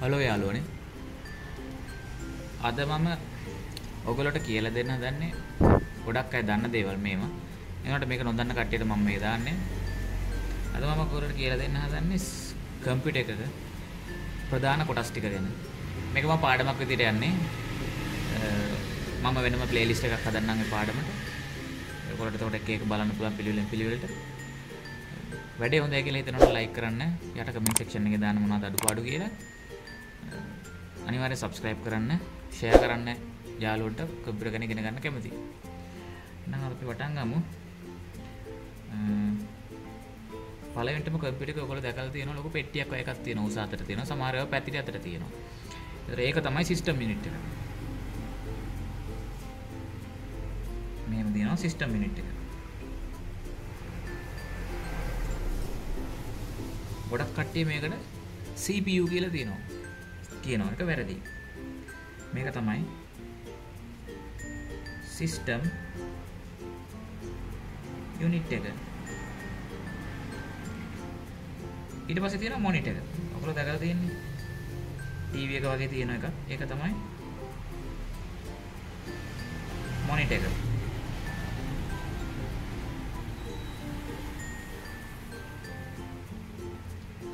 Hello යාළුවනේ. අද මම ඔගලට කියල දෙන්න දන්නේ ගොඩක් අය දන්න දේවල් මේම එනට මේක නොදන්න කට්ටියට මම මේ දාන්නේ. අද මම කොරට කියල දෙන්න හදන්නේ කම්පිට එකක ප්‍රධාන කොටස් ටික ගැන. මේක මම පාඩමක් විදිහට යන්නේ. මම වෙනම ප්ලේලිස්ට් එකක් හදන්නම් ඒ පාඩමට. ඒකට එතකොට එක එක බලන්න පුළුවන් පිළිවෙලෙන් පිළිවෙලට. වැඩේ හොඳයි කියලා හිතනකොට ලයික් කරන්න. යට කමෙන්ට් සෙක්ෂන් එකේ දාන්න මොනවද අඩුපාඩු කියලා. අනිවාර්යෙන් subscribe කරන්න share කරන්න යාළුවන්ට කම්පියුටර් ගැන ඉගෙන ගන්න කැමති. එහෙනම් අපි පටන් ගමු. පළවෙනිටම කම්පියුටර් එක ඔයගොල්ලෝ දැකලා තියෙනවා ලොකු පෙට්ටියක් වගේ එකක් තියෙනවා උස අතට තියෙනවා සමහර ඒවා පැතිරි අතට තියෙනවා. ඒතර ඒක තමයි සිස්ටම් යුනිට් එක. මෙහෙම තියෙනවා සිස්ටම් යුනිට් එක. ගොඩක් කට්ටිය මේකට CPU කියලා තියෙනවා. කියනවා එක වැරදි. මේක තමයි සිස්ටම් යුනිට් එක. ඊට පස්සේ තියෙනවා මොනිටර් එක. ඔයගොල්ලෝ දැකලා තියෙන්නේ ටීවී එක වගේ තියෙන එක. ඒක තමයි මොනිටර් එක.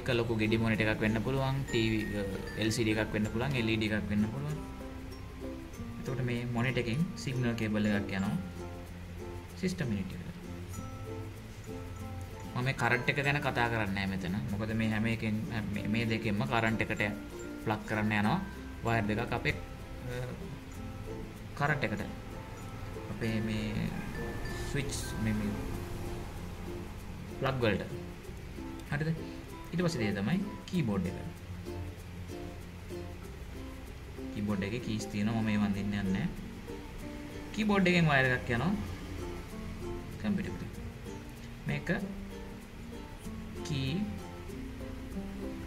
එක ලොකු ගෙඩි මොනිටර් එකක් වෙන්න පුළුවන් TV LCD එකක් වෙන්න පුළුවන් LED එකක් වෙන්න පුළුවන්. එතකොට මේ මොනිටර් එකෙන් සිග්නල් කේබල් එකක් යනවා. සිස්ටම් යුනිට් එකට මම මේ කරන්ට් එක ගැන කතා කරන්නේ නැහැ මෙතන. මොකද මේ හැම එකෙන් මේ දෙකෙන්ම කරන්ට් එකට ප්ලග් කරන්න යනවා. වයර් දෙකක් අපේ කරන්ට් එකට. අපේ මේ ස්විච් මේ ප්ලග් වලට. හරිද? ඊට පස්සේ දේ තමයි කීබෝඩ් එක. කීබෝඩ් එකේ කීස් තියෙනවා මම ඒවන් දෙන්න යන්නේ නැහැ. කීබෝඩ් එකෙන් වයර් එකක් යනවා කම්පියුටර් එකට. මේක කී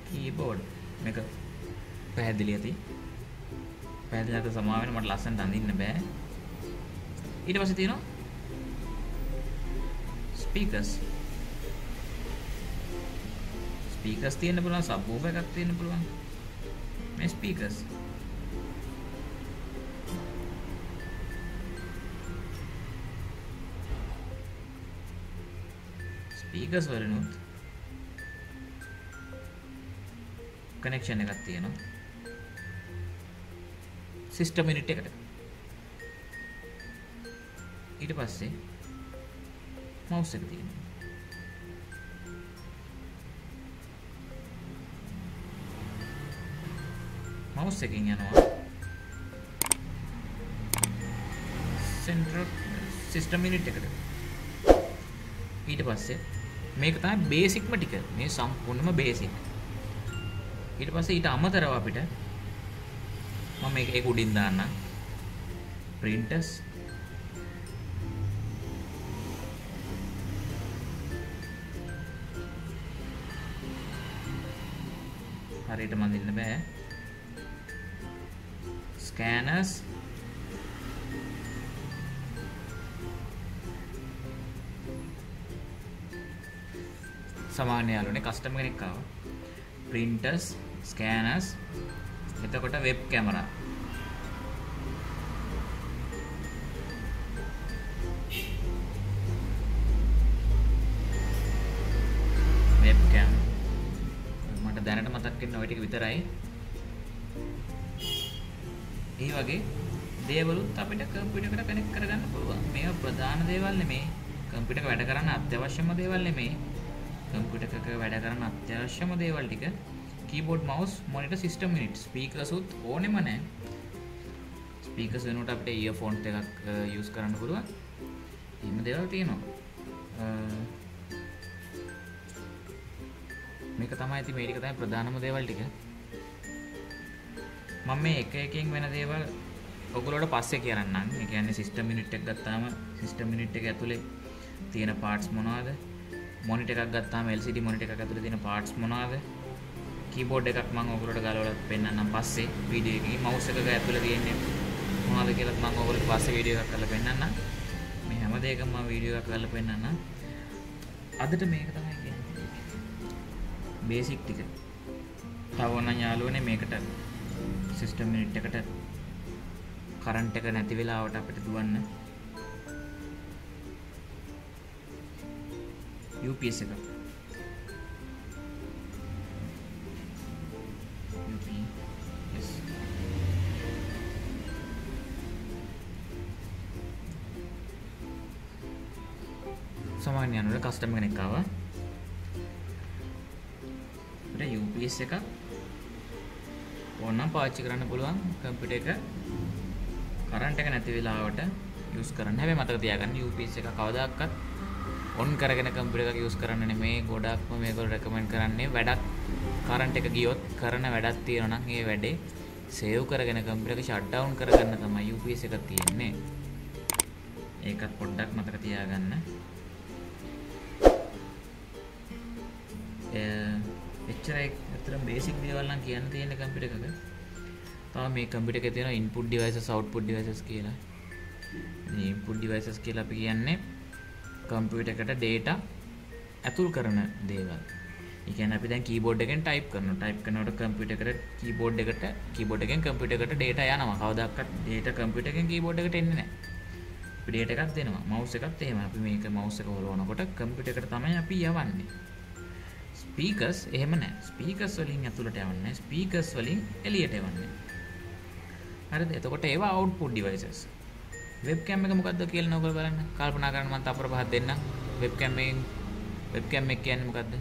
කීබෝඩ් මේක පැහැදිලි ඇති. පැහැදිලි නැත්නම් සමා වෙන මට ලස්සනට අඳින්න බෑ. ඊට පස්සේ තියෙනවා ස්පීකර්ස් ස්පීකර්ස් තියෙන්න පුළුවන් සබ් වූෆර් එකක් තියෙන්න පුළුවන්. මේ ස්පීකර්ස් ස්පීකර්ස් වලිනුත් කනෙක්ෂන් එකක් තියෙනවා. සිස්ටම් යුනිට් එකට. ඊට පස්සේ මවුස් එක තියෙනවා. මවුස් එකෙන් යනවා සෙන්ට්‍රල් සිස්ටම් යුනිට් එකට. ඊට පස්සේ මේක තමයි බේසික්ම ටික. මේ සම්පූර්ණම බේසික් ඊට පස්සේ ඊට අමතරව අපිට මම මේක ඒක උඩින් දාන්නම්. printers. හරියට මඳින්න බෑ. Scanners සාමාන්‍ය යාළුවනේ කස්ටමර් කෙනෙක් ආවා. Printers scanners. එතකොට වෙබ් කැමරා වෙබ් කැම් මට දැනට මතක් වෙන්නේ ওই ටික විතරයි. ඒ වගේ දේවලුත් අපිට කම්පියුටර් එකට කනෙක්ට් කරගන්න පුළුවන්. මේවා ප්‍රධාන දේවල් නෙමේ. කම්පියුටර් එක වැඩ කරන්න අත්‍යවශ්‍යම දේවල් නෙමේ. කම්පියුටර් එකක වැඩ කරන්න අත්‍යවශ්‍යම දේවල් ටික keyboard mouse monitor system unit speakers උත් ඕනෙම නැහැ. ස්පීකර්ස් වෙනුවට අපිට ඉයර්ෆෝන්ස් එකක් යූස් කරන්න පුළුවන්. එහෙම දේවල් තියෙනවා. මේක තමයි ඉතින් මේ ටික තමයි ප්‍රධානම දේවල් ටික. මම මේ එක එකකින් වෙන දේවල් ඔගොල්ලෝට පස්සේ කියන්නම්. ඒ කියන්නේ සිස්ටම් යුනිට් එක ගත්තාම සිස්ටම් යුනිට් එක ඇතුලේ තියෙන පාර්ට්ස් මොනවද? මොනිටර් එකක් ගත්තාම LCD මොනිටර් එකක් ඇතුලේ තියෙන පාර්ට්ස් මොනවද? කීබෝඩ් එකක් මම ඔයගොල්ලෝට ගලවලා පෙන්නන්නම් පස්සේ වීඩියෝ එකකින් මවුස් එකක ඇතුලේ තියෙන්නේ මොනවද කියලා මම ඔයගොල්ලෝට පස්සේ වීඩියෝ එකක් කරලා පෙන්නන්නම්. මේ හැම දෙයකම මම වීඩියෝ එකක් කරලා පෙන්නන්නම්. අදට මේක තමයි කියන්නේ. බේසික් ටික. තව ඕන යාළුවනේ මේකට සිස්ටම් යුනිට් එකට කරන්ට් එක නැති වෙලාවට අපිට දුවන්න. UPS එක. UPS සමාන යනට කස්ටම කෙනෙක් ආවා. අපිට UPS එකක් ඕනම් පාවිච්චි කරන්න පුළුවන් කම්පියුටර් එක කරන්ට් එක නැති වෙලාවට යූස් කරන්න. හැබැයි මතක තියාගන්න UPS එක කවදාකවත් ඔන් කරගෙන කම්පියුටර් එකක් යූස් කරන්න නෙමෙයි. ගොඩක්ම මේගොල්ලෝ රෙකමන්ඩ් කරන්නේ වැඩක් කරන්ට් එක ගියොත් කරන වැඩක් තියෙනවා නම් ඒ වැඩේ සේව් කරගෙන කම්පියුටර් එක ෂට් ඩවුන් කරගන්න තමයි UPS එක තියෙන්නේ. ඒකත් පොඩ්ඩක් මතක තියාගන්න. එච්චරයි ඇත්තටම බේසික් දේවල් නම් කියන්න තියෙන කම්පියුටර් එකක. තව මේ කම්පියුටර් එකේ තියෙනවා input devices output devices කියලා. ඉතින් input devices කියලා අපි කියන්නේ කම්පියුටර් එකට data ඇතුල් කරන දේවල්. ඒ කියන්නේ අපි දැන් keyboard එකෙන් type කරනවා. type කරනකොට කම්පියුටර් එකට keyboard එකට keyboard එකෙන් කම්පියුටර් එකට data යනවා. කවදාකවත් data කම්පියුටර් එකෙන් keyboard එකට එන්නේ නැහැ. අපි data එකක් දෙනවා. mouse එකත් එහෙම. අපි මේක mouse එක හොලවනකොට කම්පියුටර් එකට තමයි අපි යවන්නේ. ස්පීකර්ස් එහෙම නැහැ. ස්පීකර්ස් වලින් ඇතුළට යවන්නේ ස්පීකර්ස් වලින් එළියට යවන්නේ. හරිද? එතකොට ඒවා output devices. webcam එක මොකද්ද කියලා නෝකල බලන්න. කල්පනා කරන්න මම තපර පහක් දෙන්නම්. webcam එකෙන් webcam එක කියන්නේ මොකද්ද?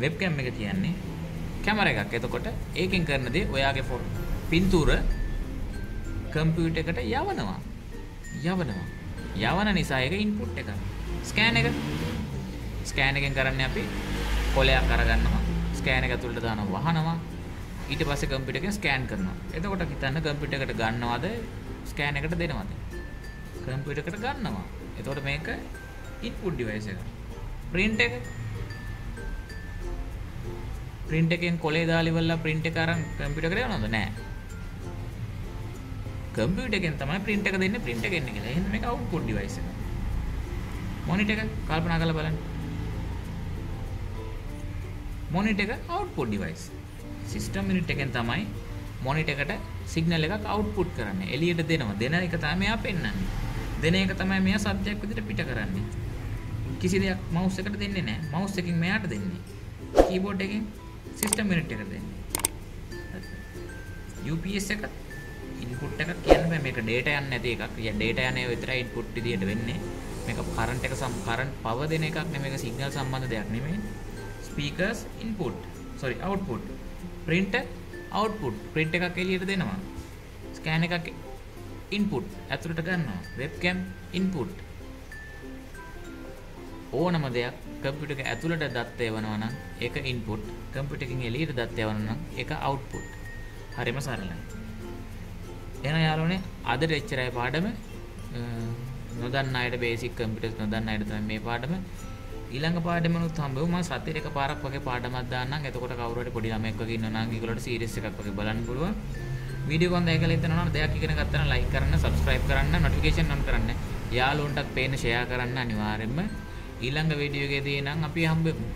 වෙබ්කැම් එක කියන්නේ කැමර එකක්. එතකොට ඒකෙන් කරන දේ ඔයාගේ පින්තූර කම්පියුටර් එකට යවනවා. යවනවා. යවන නිසා ඒක ඉන්පුට් එක. ස්කෑන් එක. ස්කෑන් එකෙන් කරන්නේ අපි කොලයක් අරගන්නවා. ස්කෑන් එක ඇතුළට දානවා වහනවා. ඊට පස්සේ කම්පියුටර් එකෙන් ස්කෑන් කරනවා. එතකොට හිතන්න කම්පියුටර් එකට ගන්නවද ස්කෑන් එකට දෙනවද? කම්පියුටර් එකට ගන්නවා. එතකොට මේක ඉන්පුට් ඩිවයිස් එක. print එක print එකෙන් කොලේ දාලා ඉවරලා print එක අරන් කම්පියුටර් එකට යනවද? නෑ. කම්පියුටර් එකෙන් තමයි print එක දෙන්නේ print එක එන්නේ කියලා. එහෙනම් මේක output device එක. monitor එක කල්පනා කරලා බලන්න. monitor එක output device. system unit එකෙන් තමයි monitor එකට signal එකක් output කරන්නේ. එළියට දෙනවා. දෙන එක තමයි මෙයා පෙන්වන්නේ. දෙන එක තමයි මෙයා සබ්ජෙක්ට් විදිහට පිට කරන්නේ. කිසි දෙයක් mouse එකට දෙන්නේ නැහැ. mouse එකෙන් මෙයාට දෙන්නේ. keyboard එකෙන් system unit එකට දෙන්නේ. UPS එක ඉන්පුට් එකක් කියන්න බෑ මේක ඩේටා යන්නේ නැති එකක්. කියන්නේ ඩේටා යන්නේ විතරයි ඉන්පුට් විදියට වෙන්නේ. මේක කරන්ට් එක සම් කරන්ට් පව දෙන එකක් නෙමෙයි මේක සිග්නල් සම්බන්ධ දෙයක් නෙමෙයි. speakers input sorry output printer output print එකක් එළියට දෙනවා. scan එකක් input ඇතුළට ගන්නවා. webcam input ඕනම දෙයක් කම්පියුටර් එක ඇතුළට දත් යවනවා නම් ඒක ඉන්පුට් කම්පියුටර් එකෙන් එළියට දත් යවනවා නම් ඒක අවුට්පුට් හරිම සරලයි එහෙනම් යාළුවනේ අදට එච්චරයි පාඩම. නොදන්න අයට බේසික් කම්පියුටර්ස් නොදන්න අයට තමයි මේ පාඩම. ඊළඟ පාඩමනුත් හම්බෙමු මම සතියේ එක පාරක් වගේ පාඩමක් දාන්නම්. එතකොට කවුරු හරි පොඩි ළමයෙක් වගේ ඉන්නවා නම් ඒගොල්ලන්ට සීරීස් එකක් වගේ බලන්න පුළුවන්. වීඩියෝ කොන්ද ඒකල හිතනවා නම් දෙයක් ඉගෙන ගත්තා නම් ලයික් කරන්න සබ්ස්ක්‍රයිබ් කරන්න නොටිෆිකේෂන් ඔන් කරන්න. යාළුවන්ටත් පේන්න ෂෙයා කරන්න අනිවාර්යෙන්ම. ඊළඟ වීඩියෝ එකේදී නම් අපි හම්බෙමු.